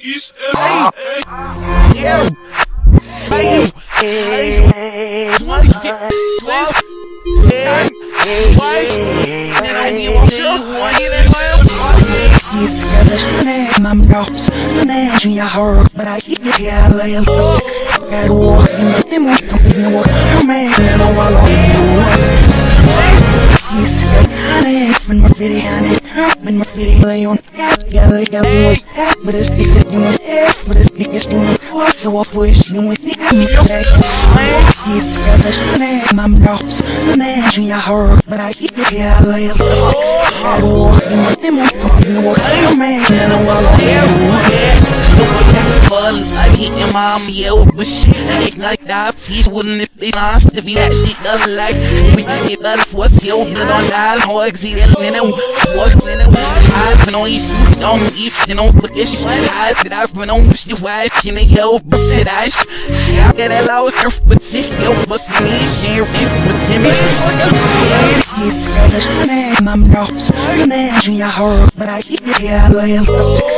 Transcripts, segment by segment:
Yeah. Hey, hey. Yeah, I you I'm. The name you heard, but I you, I lay a sick. Got walk in the demo, I'm in the water, man, and I walk on you. Yes, honey, when my honey, when my fitty lay on, got got got doing, but it's dick is doing, but it's dick is doing. So I push you with the mistake. Yes, cause it's your name, I'm drops. The name you heard, but I hear you, I sick. Got walk in the demo, I'm in the man, and I walk on you. Mom, yo, but shit, ain't like that. Fish wouldn't it be nice if he actually done like we get that for seal, but on that, no exit, and then what, then I've been on you, don't if you know, look at shit, I've been I've been on you watching shit, I I get low surf, but sick, share this with Timmy. Yes, I'm. Got demo, I'm on got niggas. I'm on sound, I'm off, I'm We not that we got. We I'm. Got demo, I'm and I'm still kind of one now. See, issues, and let's work on my shit. I didn't work the issue, I didn't hit it wrong. Issue, and he's scared. I did with your friends, I did with my sheriff. One move, and it lies out there. And we feel I know what we need. And most of that works so Yes, cause it's your name, I'm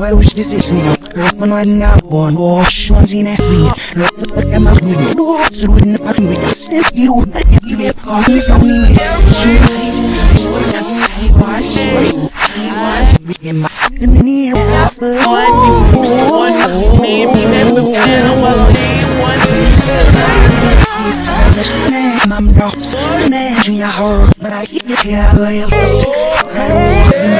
hear you, I lay a sick. Got walk in the demo, I'm in the water, man. And I walk on you. Yes, when my fitty honey, when my fitty lay on. Yeah, lay out doing head, but